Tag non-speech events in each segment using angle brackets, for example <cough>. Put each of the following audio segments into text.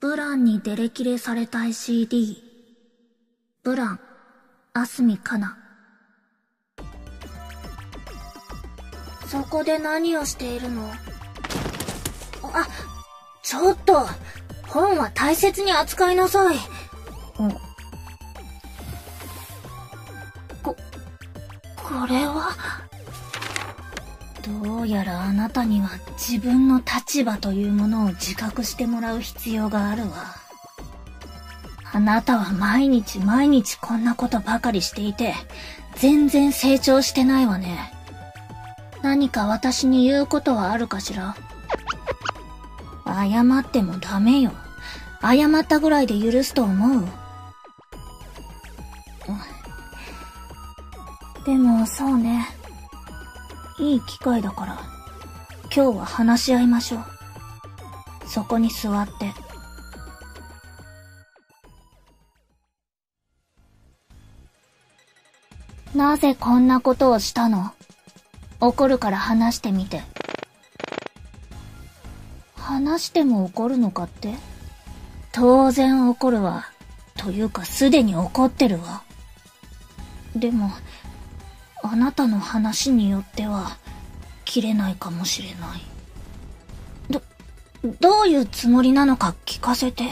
ブランにデレキレされたい CD。ブラン、アスミカナ。そこで何をしているの？あ、ちょっと本は大切に扱いなさい。こ、これは？どうやらあなたには自分の立場というものを自覚してもらう必要があるわ。あなたは毎日毎日こんなことばかりしていて、全然成長してないわね。何か私に言うことはあるかしら？謝ってもダメよ。謝ったぐらいで許すと思う。でも、そうね。いい機会だから、今日は話し合いましょう。そこに座って。なぜこんなことをしたの？怒るから話してみて。話しても怒るのかって？当然怒るわ。というかすでに怒ってるわ。でも、あなたの話によっては、切れないかもしれない。ど、どういうつもりなのか聞かせて。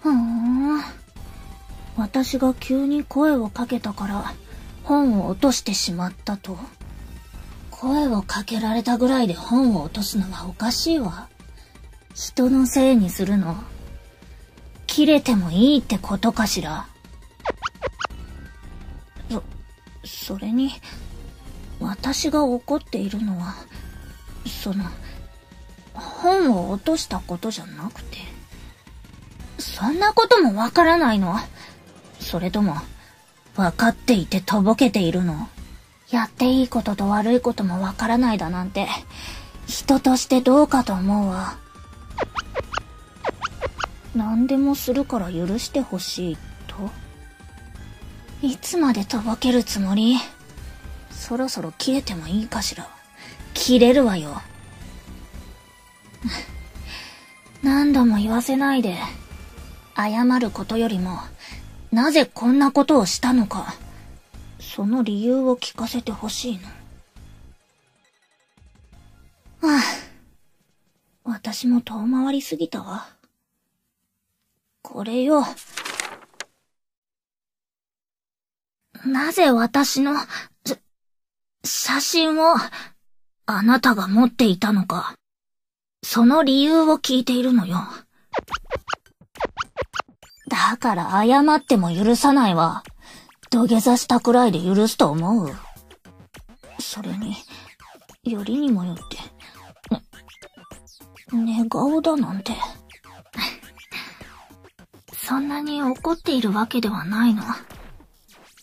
ふーん。私が急に声をかけたから、本を落としてしまったと声をかけられたぐらいで本を落とすのはおかしいわ。人のせいにするの。切れてもいいってことかしら。それに、私が怒っているのは、その、本を落としたことじゃなくて。そんなこともわからないの？それとも、わかっていてとぼけているの？やっていいことと悪いこともわからないだなんて、人としてどうかと思うわ。何でもするから許してほしいと？いつまでとぼけるつもり？そろそろ切れてもいいかしら？切れるわよ。何度も言わせないで。謝ることよりも、なぜこんなことをしたのか、その理由を聞かせてほしいの。ああ、私も遠回りすぎたわ。これよ。なぜ私の、写真を、あなたが持っていたのか、その理由を聞いているのよ。だから謝っても許さないわ。土下座したくらいで許すと思う。それに、よりにもよって、ね、寝顔だなんて。<laughs> そんなに怒っているわけではないの。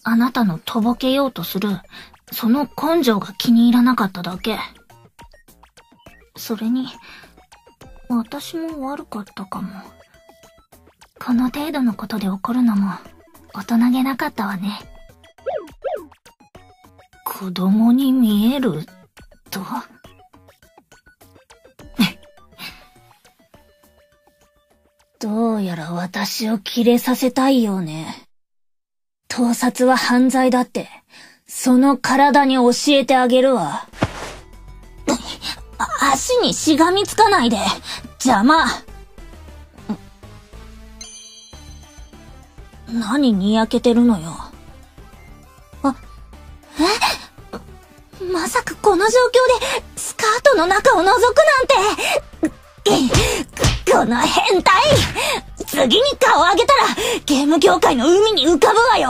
あなたのとぼけようとする、その根性が気に入らなかっただけ。それに、私も悪かったかも。この程度のことで怒るのも、大人げなかったわね。子供に見える、と？<laughs> どうやら私をキレさせたいようね。盗撮は犯罪だって、その体に教えてあげるわ。足にしがみつかないで、邪魔。何にやけてるのよ。あ、え？まさかこの状況でスカートの中を覗くなんて <laughs> この変態次に顔上げたらゲーム業界の海に浮かぶわよ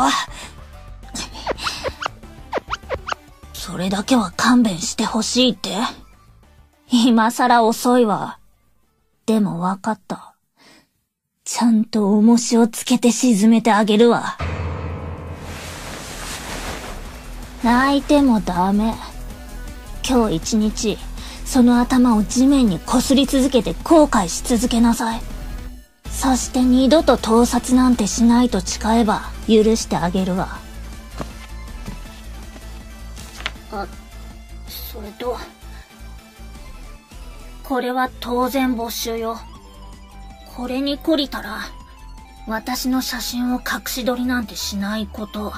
それだけは勘弁してほしいって今更遅いわ。でもわかった。ちゃんと重しをつけて沈めてあげるわ。泣いてもダメ。今日一日、その頭を地面に擦り続けて後悔し続けなさい。そして二度と盗撮なんてしないと誓えば許してあげるわ。あ、それと、これは当然没収よ。これに懲りたら、私の写真を隠し撮りなんてしないこと。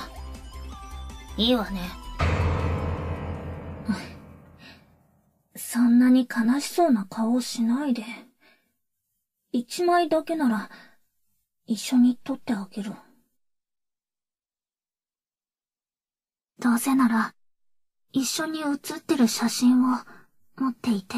いいわね。そんなに悲しそうな顔をしないで。一枚だけなら、一緒に撮ってあげる。どうせなら、一緒に写ってる写真を持っていて。